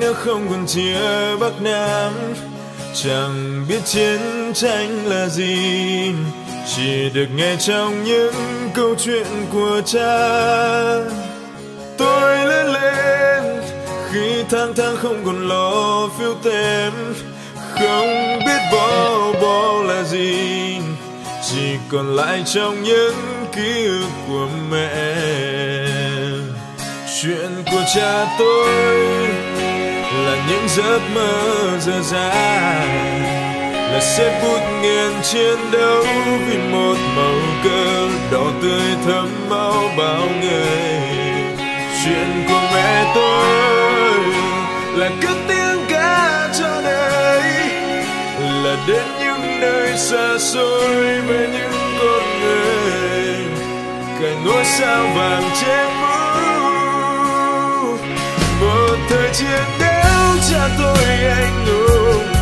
nếu không còn chia bắc nam, chẳng biết chiến tranh là gì. Chỉ được nghe trong những câu chuyện của cha. Tôi lớn lên, khi tháng tháng không còn lo phiếu tem không biết bó bó là gì. Chỉ còn lại trong những ký ức của mẹ. Chuyện của cha tôi là những giấc mơ dở dang, là xếp bút nghiền chiến đấu vì một màu cờ đỏ tươi thấm máu bao người. Chuyện của mẹ tôi là cất tiếng ca cho đời, là đến những nơi xa xôi với những con người. Cả ngôi sao vàng che mũ, một thời chiến đấu cha tôi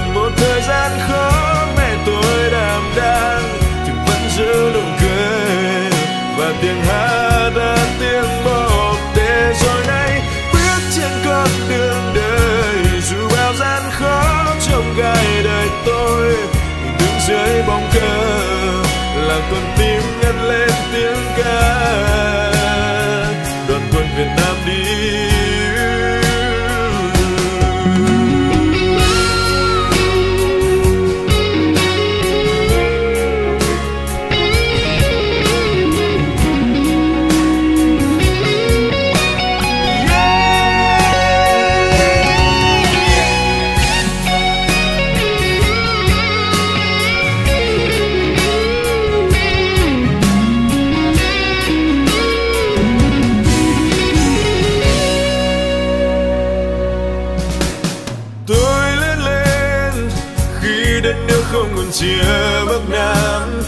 chia bắc nam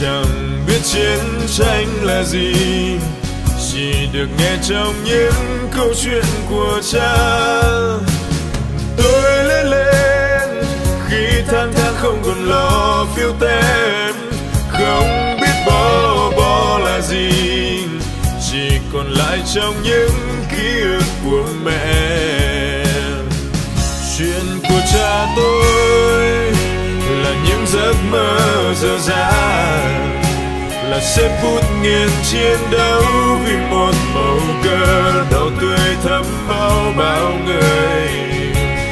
chẳng biết chiến tranh là gì. Chỉ được nghe trong những câu chuyện của cha. Tôi lớn lên, khi tháng tháng không còn lo phiêu tem không biết bo bo là gì. Chỉ còn lại trong những ký ức của mẹ. Chuyện của cha tôi giấc mơ dở dàng là xếp bút nghiền chiến đấu vì một màu cờ. Đỏ tươi thấm máu bao người.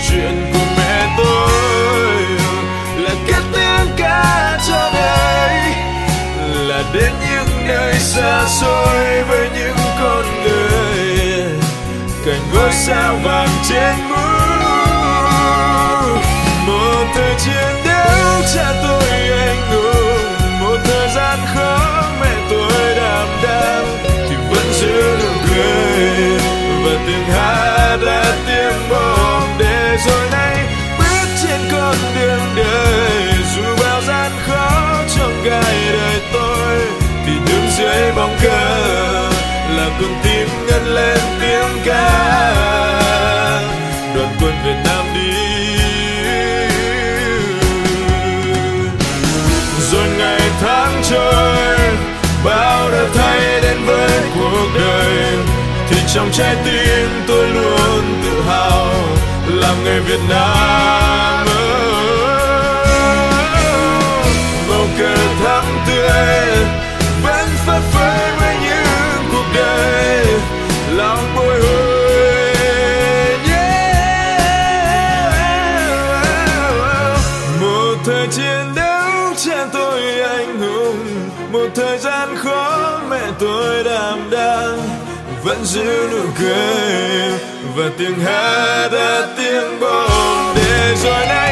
Chuyện của mẹ tôi là kết tiếng ca cho đời, là đến những nơi xa xôi với những con người. Cảnh ngôi sao vàng trên mũi khó mẹ tôi đảm đang thì vẫn giữ nụ cười và tiếng hát đã tiếng bom để rồi nay bước trên con đường đời. Dù bao gian khó trong gai đời tôi, thì đứng dưới bóng cờ là con tim ngân lên tiếng ca. thì trong trái tim tôi luôn tự hào làm người Việt Nam bầu cờ thắm tươi vẫn phất phới với những cuộc đời lòng bồi hồi. Yeah. một thời chiến đấu cha tôi anh hùng, một thời gian khó mẹ tôi đảm đang vẫn giữ nụ cười và tiếng hát đã tiếng bom để rồi nay